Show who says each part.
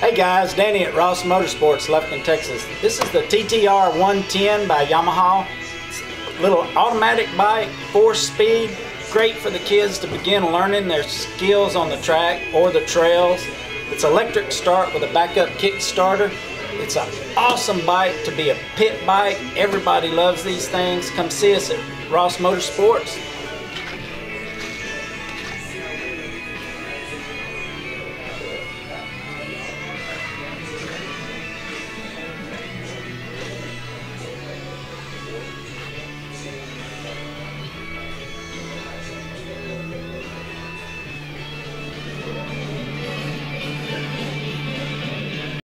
Speaker 1: Hey guys, Danny at Ross Motorsports, Lufkin, Texas. This is the TTR 110 by Yamaha. Little automatic bike, four speed, great for the kids to begin learning their skills on the track or the trails. It's electric start with a backup kick starter. It's an awesome bike to be a pit bike. Everybody loves these things. Come see us at Ross Motorsports.